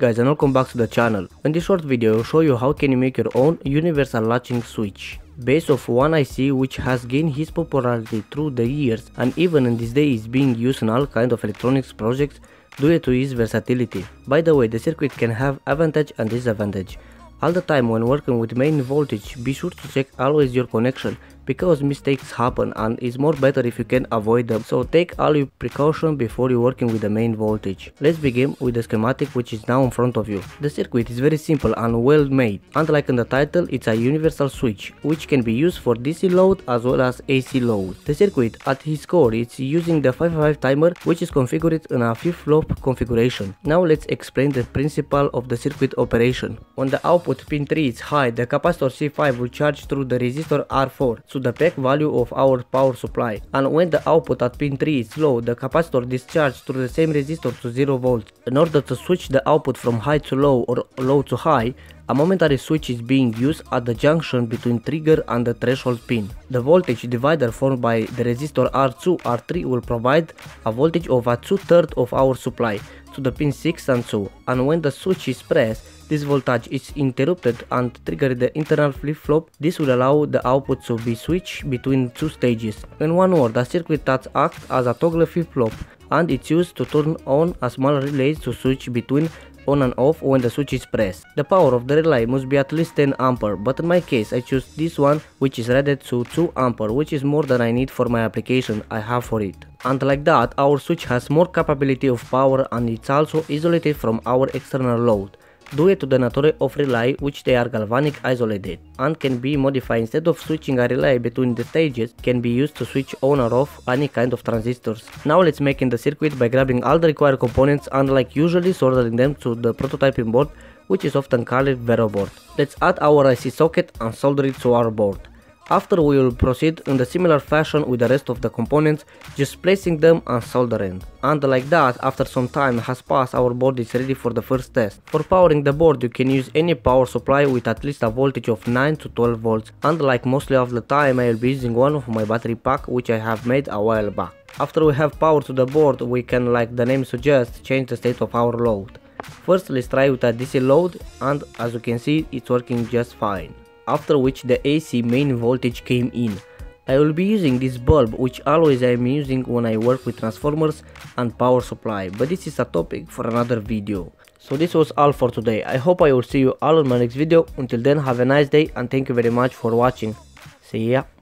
guys and welcome back to the channel. In this short video I will show you how can you make your own universal latching switch. Based off one IC which has gained his popularity through the years and even in this day is being used in all kind of electronics projects due to its versatility. By the way the circuit can have advantage and disadvantage. All the time when working with main voltage be sure to check always your connection because mistakes happen and it's more better if you can avoid them so take all your precaution before you working with the main voltage. Let's begin with the schematic which is now in front of you. The circuit is very simple and well made. Unlike in the title it's a universal switch which can be used for DC load as well as AC load. The circuit at its core is using the 555 timer which is configured in a flip-flop configuration. Now let's explain the principle of the circuit operation. When the output pin 3 is high the capacitor C5 will charge through the resistor R4 to the peak value of our power supply and when the output at pin 3 is low the capacitor discharges through the same resistor to 0 volts. In order to switch the output from high to low or low to high a momentary switch is being used at the junction between trigger and the threshold pin. The voltage divider formed by the resistor R2 R3 will provide a voltage of a two-thirds of our supply to the pin 6 and 2 and when the switch is pressed this voltage is interrupted and trigger the internal flip-flop. This will allow the output to be switched between two stages. In one word, the circuit that acts as a toggle flip-flop and it's used to turn on a small relay to switch between on and off when the switch is pressed. The power of the relay must be at least 10 ampere, but in my case I choose this one which is rated to 2 ampere, which is more than I need for my application I have for it. And like that, our switch has more capability of power and it's also isolated from our external load due to the nature of relay which they are galvanic isolated and can be modified instead of switching a relay between the stages can be used to switch on or off any kind of transistors. Now let's make in the circuit by grabbing all the required components and like usually soldering them to the prototyping board which is often called Vero board. Let's add our IC socket and solder it to our board. After we will proceed in the similar fashion with the rest of the components, just placing them and soldering. And like that, after some time has passed our board is ready for the first test. For powering the board you can use any power supply with at least a voltage of 9 to 12 volts and like mostly of the time I will be using one of my battery pack which I have made a while back. After we have power to the board we can like the name suggests change the state of our load. First let's try with a DC load and as you can see it's working just fine after which the AC main voltage came in. I will be using this bulb which always I am using when I work with transformers and power supply but this is a topic for another video. So this was all for today. I hope I will see you all in my next video. Until then have a nice day and thank you very much for watching. See ya.